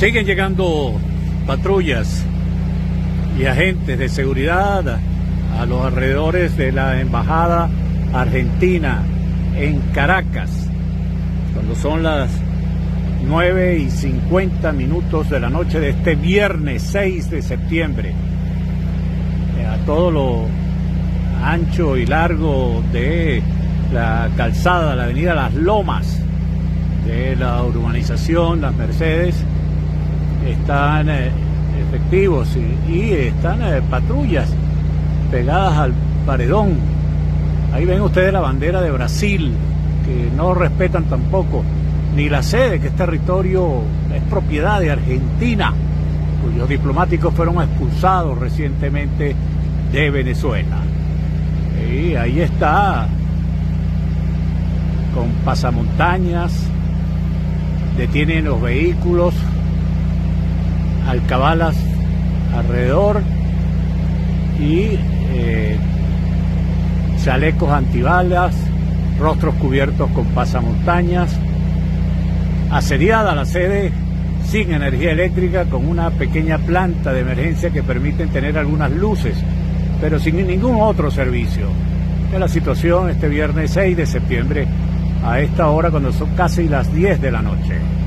Siguen llegando patrullas y agentes de seguridad a los alrededores de la embajada argentina en Caracas, cuando son las 9 y 50 minutos de la noche de este viernes 6 de septiembre. Eh, a todo lo ancho y largo de la calzada, la avenida Las Lomas de la urbanización Las Mercedes, están eh, efectivos y, están eh, patrullas pegadas al paredón. Ahí ven ustedes la bandera de Brasil, que no respetan tampoco ni la sede, que es territorio, es propiedad de Argentina, cuyos diplomáticos fueron expulsados recientemente de Venezuela. Y ahí está, con pasamontañas, detienen los vehículos, alcabalas alrededor y eh, chalecos antibalas, rostros cubiertos con pasamontañas, asediada la sede sin energía eléctrica con una pequeña planta de emergencia que permiten tener algunas luces, pero sin ningún otro servicio. Es la situación este viernes 6 de septiembre a esta hora cuando son casi las 10 de la noche.